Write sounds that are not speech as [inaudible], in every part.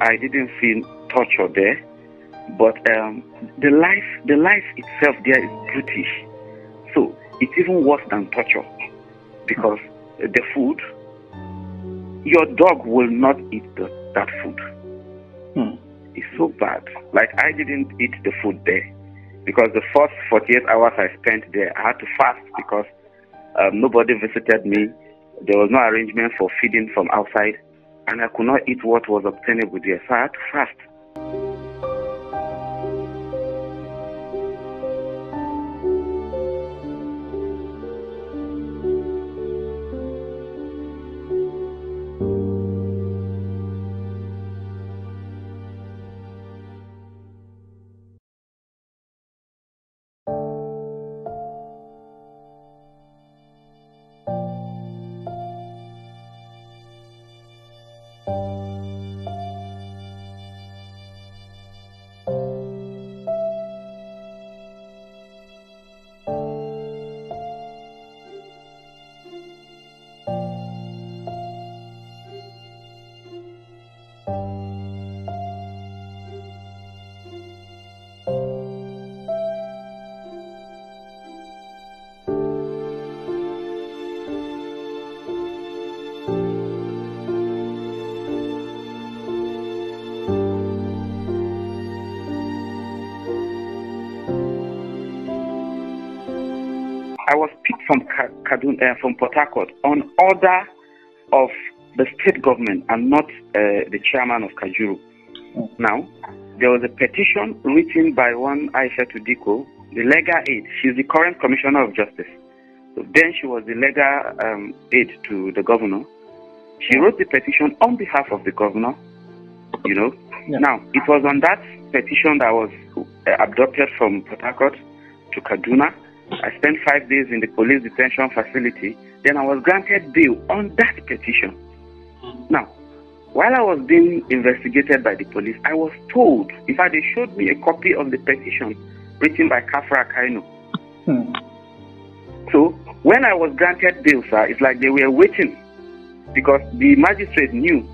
I didn't feel torture there, but um, the life, the life itself there is brutish. So it's even worse than torture because the food, your dog will not eat the, that food. Hmm. It's so bad. Like I didn't eat the food there because the first 48 hours I spent there, I had to fast because um, nobody visited me. There was no arrangement for feeding from outside, and I could not eat what was obtainable there, so I had to fast. From Ka- Kaduna, uh, from Port Harcourt on order of the state government and not uh, the chairman of Kajuru. Now, there was a petition written by one Aisha Tudiko, the legal aid. She's the current commissioner of justice. So then she was the legal um, aid to the governor. She wrote the petition on behalf of the governor. You know. Yeah. Now, it was on that petition that was uh, abducted from Port Harcourt to Kaduna. I spent five days in the police detention facility. Then I was granted bail on that petition. Now, while I was being investigated by the police, I was told, in fact, they showed me a copy of the petition written by Cafra Caino. Hmm. So, when I was granted bail, sir, it's like they were waiting because the magistrate knew.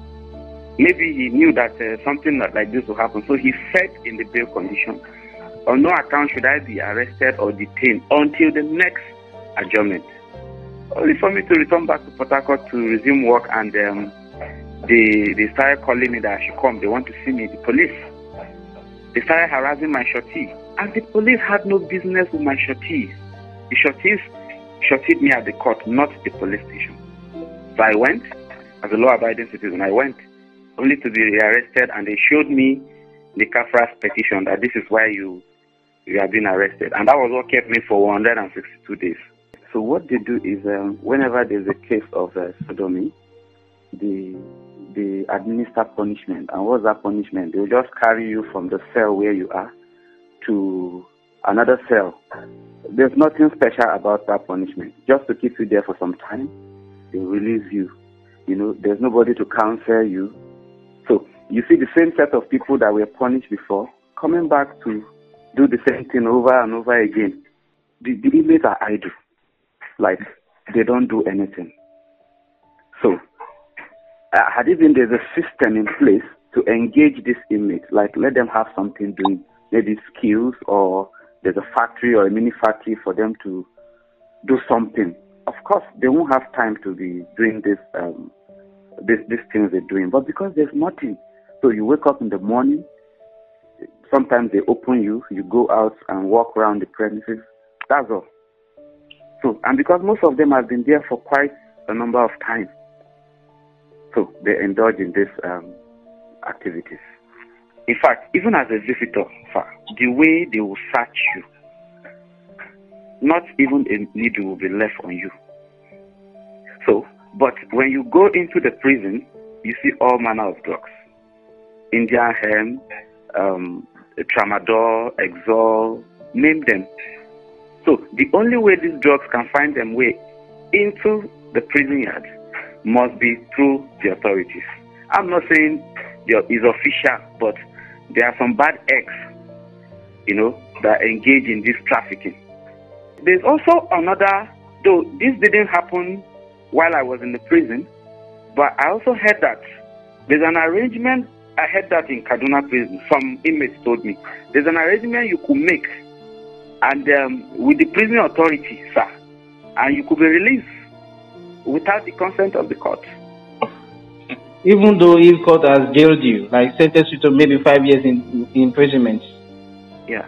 Maybe he knew that uh, something like this will happen. So he said in the bail condition, on no account should I be arrested or detained until the next adjournment. Only for me to return back to Port Harcourt to resume work, and um, they they started calling me that I should come. They want to see me. The police. They started harassing my shorty, and the police had no business with my shorties. The shorties shorted me at the court, not the police station. So I went as a law-abiding citizen. I went only to be arrested, and they showed me the Cafra's petition that this is why you you have been arrested, and that was what kept me for 162 days. So what they do is, um, whenever there's a case of uh, sodomy, they they administer punishment. And what's that punishment? They'll just carry you from the cell where you are to another cell. There's nothing special about that punishment. Just to keep you there for some time, they release you. You know, there's nobody to counsel you. So you see the same set of people that were punished before coming back to do the same thing over and over again. The, the inmates are idle. Like, they don't do anything. So, uh, had been there's a system in place to engage these inmates, like let them have something doing, maybe skills or there's a factory or a mini factory for them to do something. Of course, they won't have time to be doing this, um, this, these things they're doing. But because there's nothing, so you wake up in the morning, sometimes they open you, you go out and walk around the premises. That's all. So, and because most of them have been there for quite a number of time, so they indulge in these um, activities. In fact, even as a visitor, the way they will search you, not even a needle will be left on you. So, but when you go into the prison, you see all manner of drugs. Indian hemp, um, tramadol, Exol, name them. So the only way these drugs can find their way into the prison yard must be through the authorities. I'm not saying it's official, but there are some bad eggs, you know, that engage in this trafficking. There's also another, though this didn't happen while I was in the prison, but I also heard that there's an arrangement I heard that in Kaduna prison. Some inmates told me there's an arrangement you could make, and um, with the prison authority, sir, and you could be released without the consent of the court. [laughs] Even though if court has jailed you, like sentenced you to maybe five years in, in imprisonment. Yeah.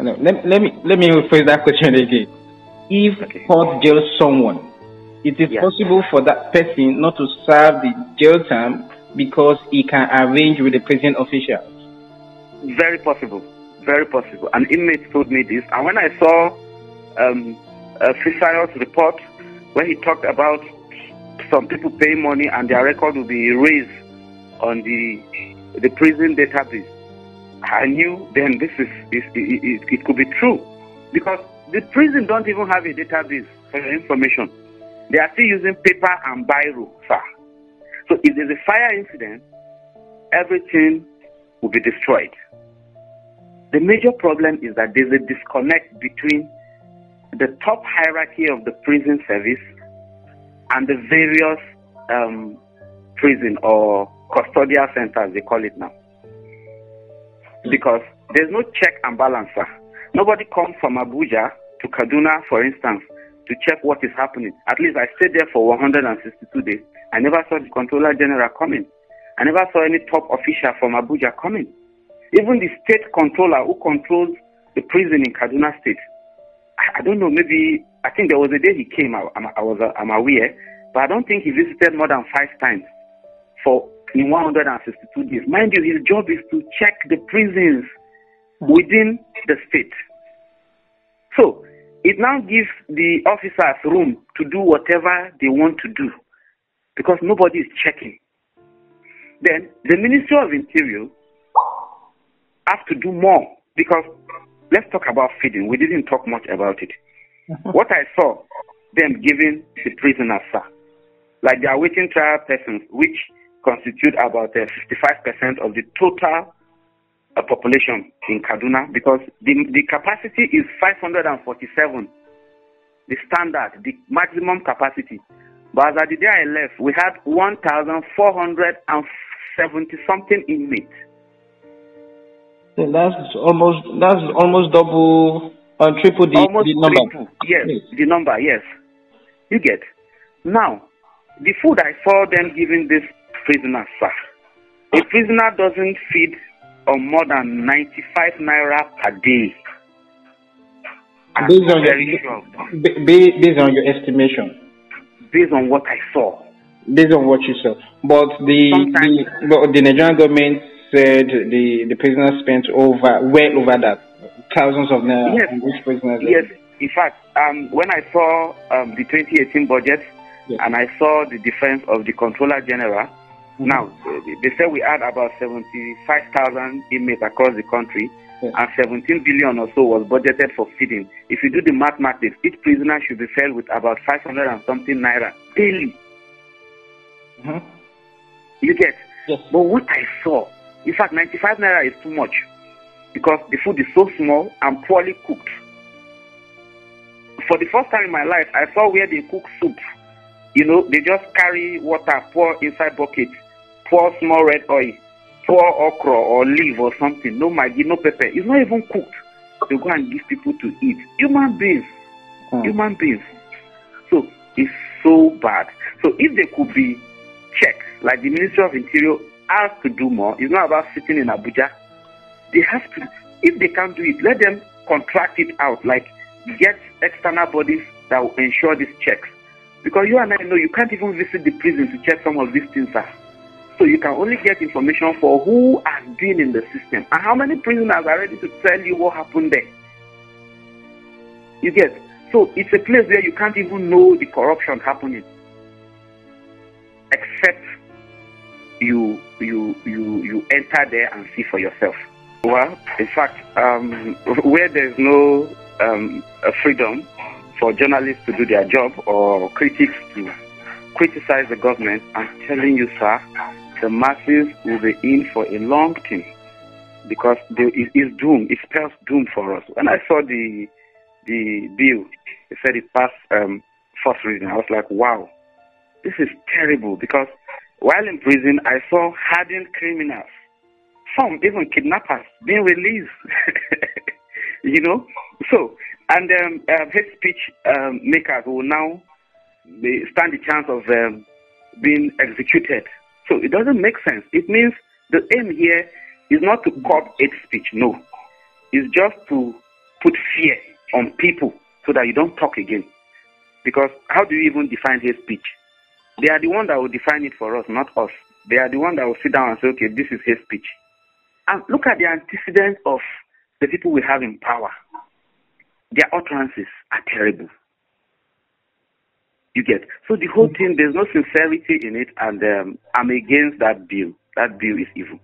Let, let me let me rephrase that question again. If Okay. court jails someone, it is Yeah. possible for that person not to serve the jail term because he can arrange with the prison officials. Very possible. Very possible. An inmate told me this, and when I saw um, uh, Fisayos' report, where he talked about some people paying money and their record will be erased on the the prison database, I knew then this is, is it, it, it could be true because the prison don't even have a database for your information. They are still using paper and biro, sir. So if there's a fire incident, everything will be destroyed. The major problem is that there's a disconnect between the top hierarchy of the prison service and the various um, prison or custodial centers, they call it now. Because there's no check and balance. sir. Nobody comes from Abuja to Kaduna, for instance, to check what is happening. At least I stayed there for 162 days. I never saw the Controller General coming. I never saw any top official from Abuja coming. Even the state controller who controls the prison in Kaduna State, I, I don't know, maybe, I think there was a day he came, I, I'm- I was, uh, I'm aware, but I don't think he visited more than five times for in 162 days. Mind you, his job is to check the prisons within the state. So, it now gives the officers room to do whatever they want to do because nobody is checking. Then, the Ministry of Interior has to do more because let's talk about feeding. We didn't talk much about it. [laughs] what I saw them giving the prisoners, sir, like they are waiting trial persons, which constitute about uh, 55% of the total uh, population in Kaduna, because the, the capacity is 547, the standard, the maximum capacity. But as at the day I left, we had 1,470 something inmates. So that's almost that's almost double or triple the, almost the number. triple. Yes, the number, yes. You get. Now, the food I saw them giving this prisoner, sir. A prisoner doesn't feed on more than 95 naira per day. I'm Based on your sure, ba- ba- based on your estimation, based on what I saw. based on what you saw. But the Sometimes- the, the Nigerian government said the the prisoners spent over well over that thousands of naira Yes. on each prisoner. Yes, in fact, um, when I saw um, the 2018 budget Yes. and I saw the defense of the Controller General. Now uh, they said we had about 75,000 inmates across the country, Yes. and 17 billion or so was budgeted for feeding. If you do the mathematics, each prisoner should be fed with about 500 and something naira daily. Mhm. You get? Yes. But what I saw, in fact, 95 naira is too much because the food is so small and poorly cooked. For the first time in my life, I saw where they cook soup. You know, they just carry water, pour inside bucket, pour small red oil, pour okra or leaf or something. No maggi, no pepper. It's not even cooked. They go and give people to eat. Human beings Mm. human beings. So it's so bad. So if they could be checked, like the Ministry of Interior has to do more, it's not about sitting in Abuja. They have to, if they can't do it, let them contract it out, like get external bodies that will ensure these checks. Because you and I know you can't even visit the prison to check some of these things. Sir. So you can only get information for who has been in the system and how many prisoners are ready to tell you what happened there. You get? So it's a place where you can't even know the corruption happening. Except you you you you enter there and see for yourself. Well, in fact, um, [laughs] where there's no um, freedom for journalists to do their job or critics to criticize the government, I'm telling you, sir, the masses will be in for a long time because it is doom. It spells doom for us. When I saw the the bill, it said it passed um, first reading. I was like, wow, this is terrible because while in prison, I saw hardened criminals, some even kidnappers, being released. [laughs] you know, so and um, uh, hate speech um, makers will now stand the chance of um, being executed. So it doesn't make sense. It means the aim here is not to curb hate speech. No, it's just to put fear on people so that you don't talk again. Because how do you even define hate speech? They are the one that will define it for us, not us. They are the one that will sit down and say, okay, this is hate speech. And look at the antecedent of the people we have in power. Their utterances are terrible. You get so the whole thing. There's no sincerity in it, and um, I'm against that bill. That bill is evil.